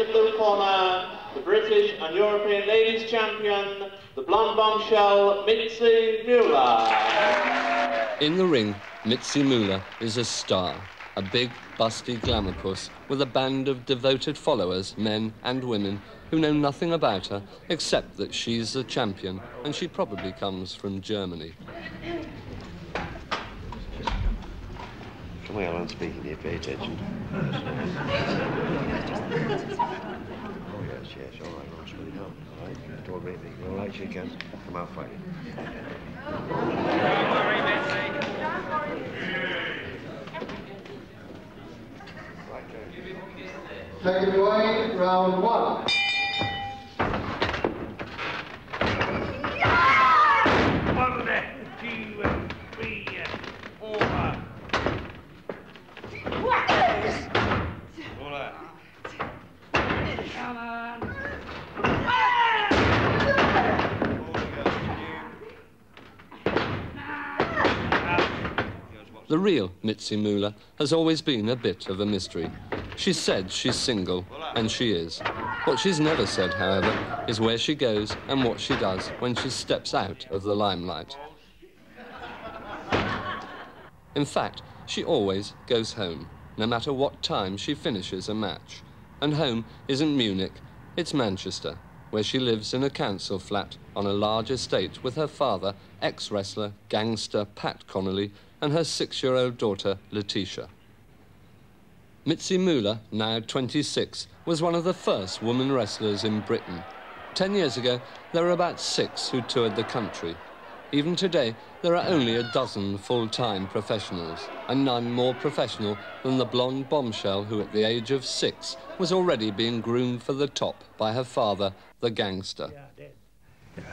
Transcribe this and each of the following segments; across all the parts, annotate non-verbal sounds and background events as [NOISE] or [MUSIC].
the blue corner, the British and European ladies champion, the blonde bombshell, Mitzi Mueller. In the ring, Mitzi Mueller is a star, a big, busty glamour puss with a band of devoted followers, men and women, who know nothing about her except that she's a champion and she probably comes from Germany. Come here, I'm speaking to you. Pay attention. [LAUGHS] oh, yes, yes. All right, I'll sweet down. All right? Don't worry, me. All right, she can. Come out fighting. Don't worry, Betsy. Take it away, round one. One, The real Mitzi Mueller has always been a bit of a mystery. She said she's single, and she is. What she's never said, however, is where she goes and what she does when she steps out of the limelight. In fact, she always goes home, no matter what time she finishes a match. And home isn't Munich, it's Manchester, where she lives in a council flat on a large estate with her father, ex wrestler, gangster Pat Connolly, and her six year old daughter, Letitia. Mitzi Mueller, now 26, was one of the first woman wrestlers in Britain. Ten years ago, there were about six who toured the country. Even today, there are only a dozen full-time professionals, and none more professional than the blonde bombshell who, at the age of six, was already being groomed for the top by her father, the gangster.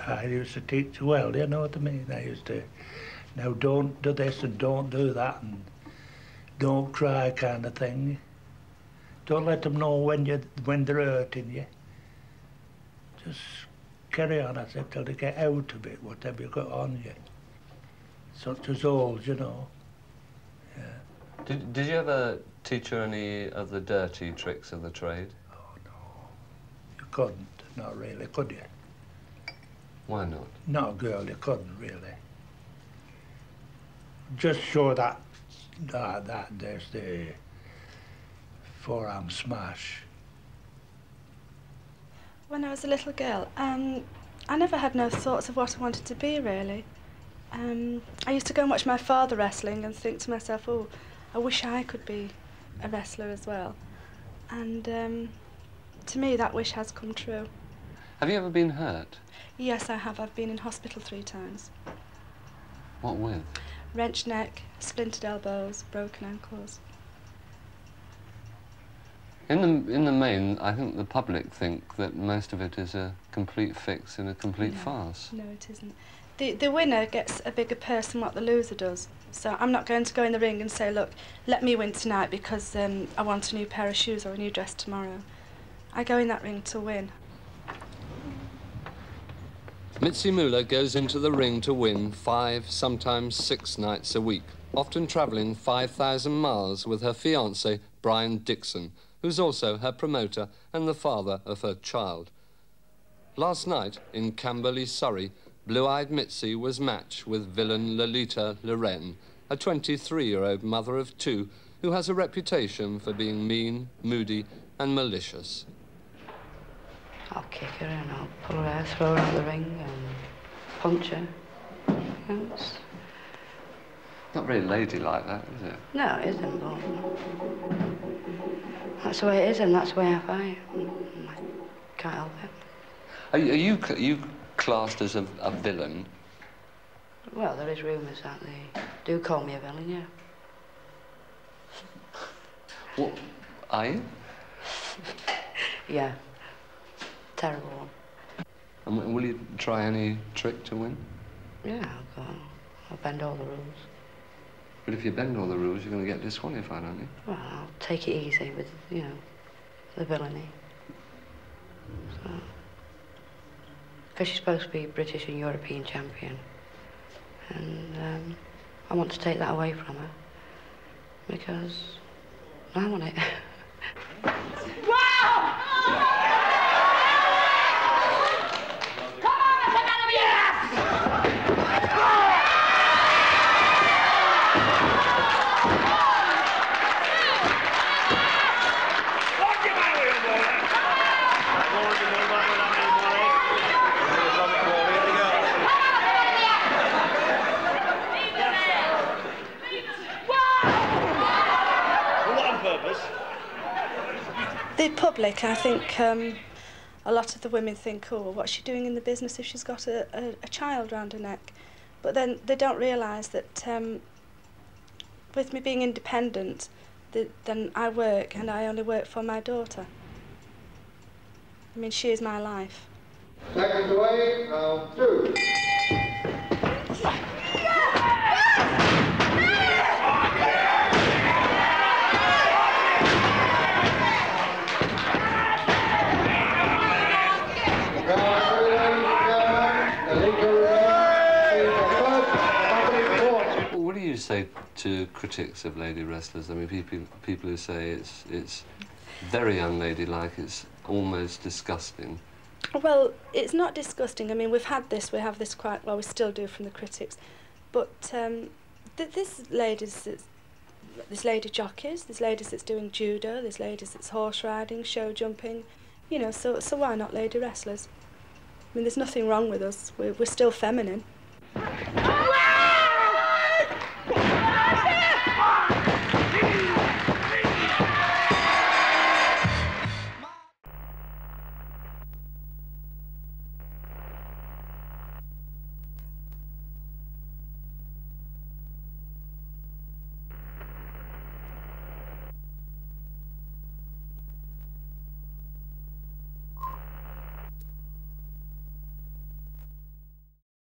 I used to teach well, do you know what I mean? I used to, now don't do this and don't do that and don't cry kind of thing. Don't let them know when you when they're hurting you. Just carry on, I said, till they get out of it, whatever you got on you. Such as old, you know. Did, did you ever teach her any of the dirty tricks of the trade? Oh, no. You couldn't, not really, could you? Why not? Not a girl, you couldn't really. Just show that, that, that there's the forearm smash. When I was a little girl, um, I never had no thoughts of what I wanted to be, really. Um, I used to go and watch my father wrestling and think to myself, oh, I wish I could be a wrestler as well. And um, to me, that wish has come true. Have you ever been hurt? Yes, I have. I've been in hospital three times. What with? Wrenched neck, splintered elbows, broken ankles. In the, in the main, I think the public think that most of it is a complete fix and a complete No. farce. No, it isn't. The, the winner gets a bigger purse than what the loser does. So I'm not going to go in the ring and say, look, let me win tonight because um, I want a new pair of shoes or a new dress tomorrow. I go in that ring to win. Mitzi Mueller goes into the ring to win five, sometimes six nights a week, often travelling 5,000 miles with her fiance, Brian Dixon, who's also her promoter and the father of her child. Last night, in Camberley, Surrey, Blue-Eyed Mitzi was matched with villain Lolita Loren, a 23-year-old mother of two who has a reputation for being mean, moody and malicious. I'll kick her and I'll pull her hair, throw her out of the ring and punch her. Yes. Not very ladylike, that, is it? No, it isn't, but that's the way it is and that's the way I fight. I can't help it. Are you, are you, are you classed as a, a villain? Well, there is rumours that they do call me a villain, yeah. What, are you? [LAUGHS] Yeah. Terrible one. And will you try any trick to win? Yeah, I'll go. I'll bend all the rules. But if you bend all the rules, you're going to get disqualified, aren't you? Well, I'll take it easy with, you know, the villainy. So, because she's supposed to be British and European champion. And um, I want to take that away from her. Because I want it. [LAUGHS] Wow! forward, you move on with that man, Wally. What on purpose? The public, I think, um, a lot of the women think, oh, what's she doing in the business if she's got a, a, a child round her neck? But then they don't realise that um, with me being independent, that then I work and I only work for my daughter. I mean, she is my life. Seconds away, round two. To critics of lady wrestlers? I mean, people people who say it's it's very unladylike, it's almost disgusting. Well, it's not disgusting. I mean, we've had this, we have this quite, well, we still do from the critics. But um, th- this ladies, that's- there's lady jockeys, there's ladies that's doing judo, there's ladies that's horse riding, show jumping, you know, so, so why not lady wrestlers? I mean, there's nothing wrong with us. We're, we're still feminine. Wally!